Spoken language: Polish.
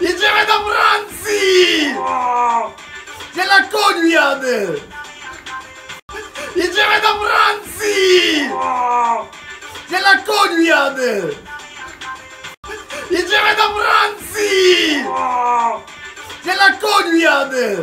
Jedziemy do Francji! Ja na koniu jadę! Jedziemy do Francji! Ja na koniu jadę! Jedziemy do Francji! Ja na koniu jadę!